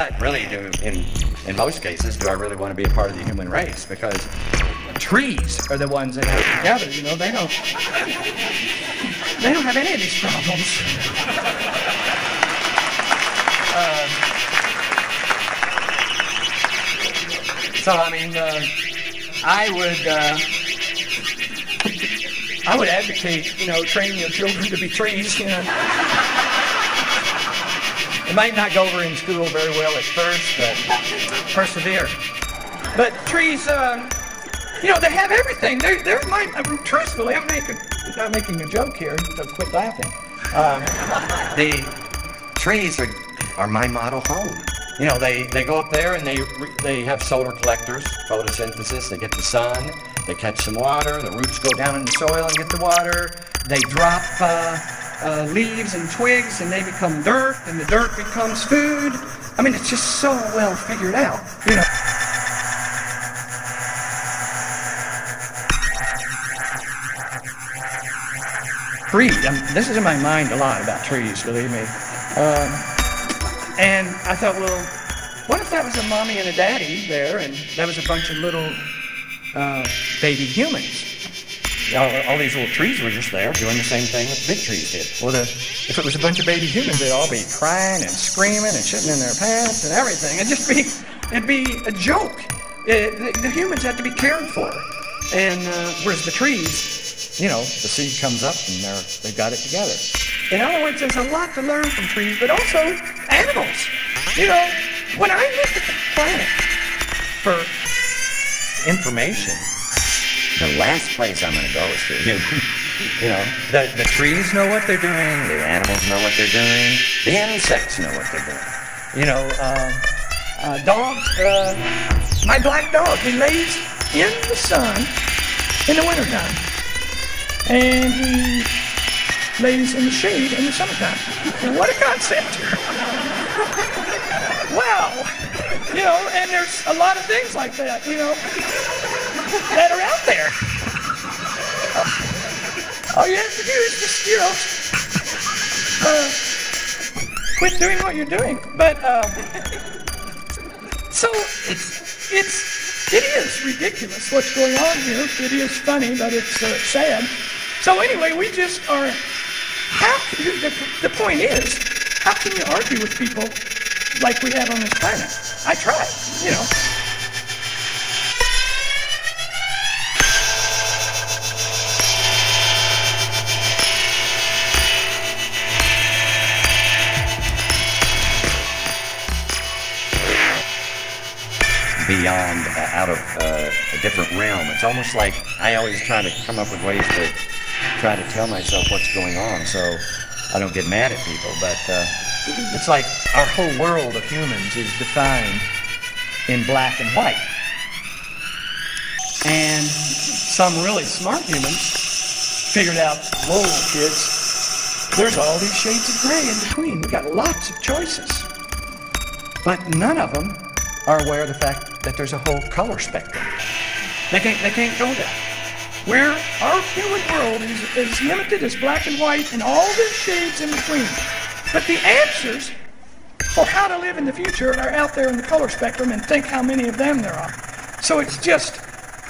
But really, do in in most cases, do I really want to be a part of the human race? Because trees are the ones that have together. You know, they don't they don't have any of these problems. Uh, so I mean, uh, I would. Uh, I would advocate, you know, training your children to be trees. You know, it might not go over in school very well at first, but persevere. But trees, uh, you know, they have everything. They're, they're my, truthfully, I'm making, not making a joke here, so quit laughing. Um, the trees are, are my model home. You know, they, they go up there and they, they have solar collectors, photosynthesis, they get the sun, they catch some water, the roots go down in the soil and get the water, they drop uh, uh, leaves and twigs and they become dirt, and the dirt becomes food. I mean, it's just so well figured out, you know. Trees. I mean, this is in my mind a lot about trees, believe me. Um, and I thought, well, what if that was a mommy and a daddy there, and that was a bunch of little uh, baby humans? All, all, these little trees were just there doing the same thing that big trees did. Well, the, if it was a bunch of baby humans, they'd all be crying and screaming and shitting in their pants and everything. It'd just be, it'd be a joke. It, the, the, humans had to be cared for. And uh, whereas the trees, you know, the seed comes up and they're, they've got it together. In other words, there's a lot to learn from trees, but also animals. You know, when I look at the planet for information, the last place I'm going to go is to you. You know, the, the trees know what they're doing, the animals know what they're doing, the insects know what they're doing. You know, uh, uh, dogs, uh, my black dog, he lays in the sun in the wintertime. And he lays in the shade in the summertime. What a concept. wow. You know, and there's a lot of things like that, you know, that are out there. All you have to do is just, you know, uh, quit doing what you're doing. But, uh, so it's, it's, it is ridiculous what's going on here. It is funny, but it's uh, sad. So anyway, we just are, how, the, the point is, how can you argue with people like we have on this planet? I try, you know. Beyond, uh, out of uh, a different realm. It's almost like I always try to come up with ways to try to tell myself what's going on so I don't get mad at people. But uh, it's like our whole world of humans is defined in black and white. And some really smart humans figured out, whoa, kids, there's all these shades of gray in between. We got lots of choices. But none of them are aware of the fact that there's a whole color spectrum. They can't, they can't go there. Where our human world is as limited as black and white and all the shades in between. But the answers for how to live in the future are out there in the color spectrum and think how many of them there are. So it's just,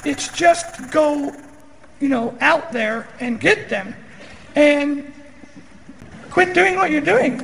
it's just go, you know, out there and get them and quit doing what you're doing.